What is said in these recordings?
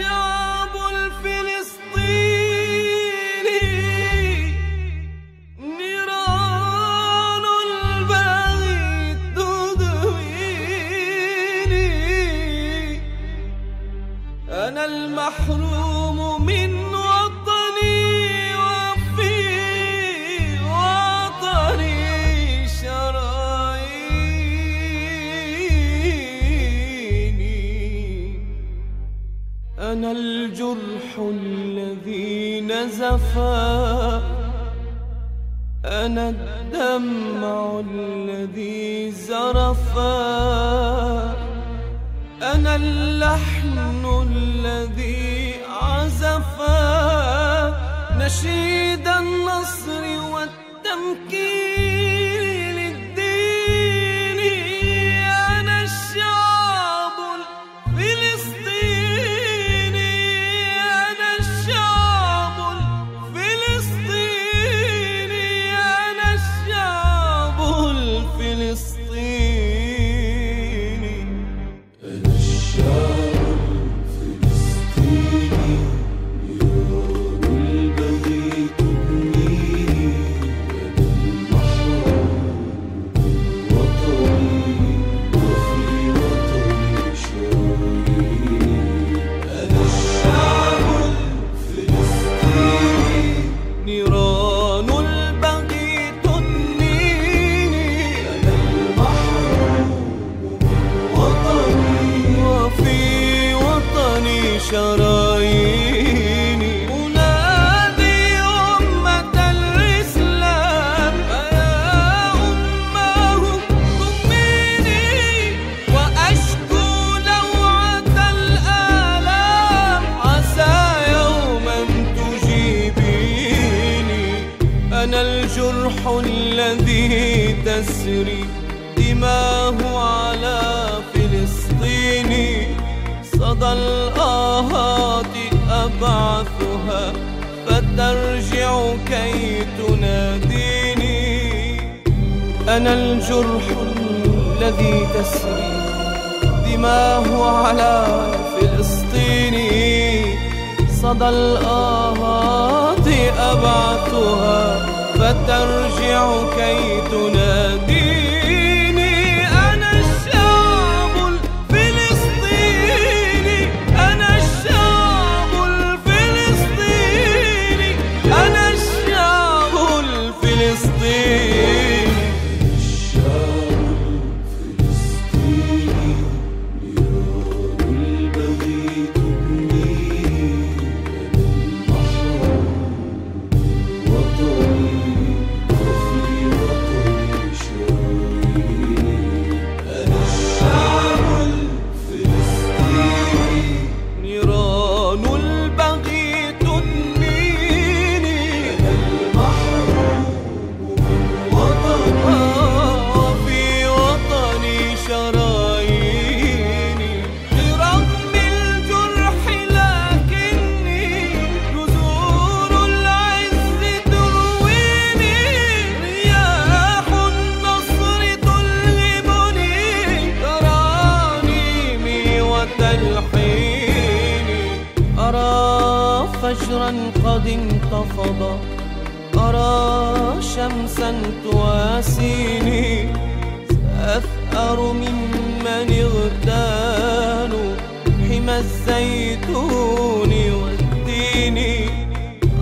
Christmas! أنا الجرح الذي نزفا. أنا الدمع الذي زرفا. أنا اللحن الذي عزفا. نشيد النصر والتمكين الجرح الذي تسري دماه على فلسطين. صدى الآهات أبعثها فترجع كي تناديني. أنا الجرح الذي تسري دماه على فلسطين. صدى الآهات أبعثها فترجع كي تناديني فجرا قد انتفض. أرى شمسا تواسيني سأثأر ممن اغتالوا حمى الزيتون والدين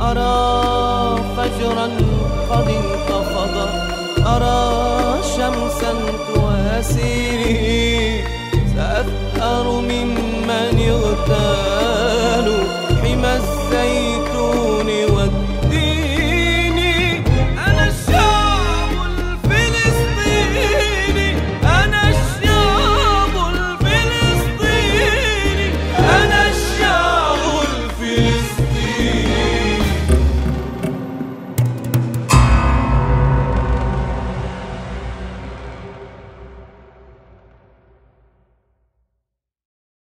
أرى فجرا قد انتفض. أرى شمسا تواسيني سأثأر ممن اغتالوا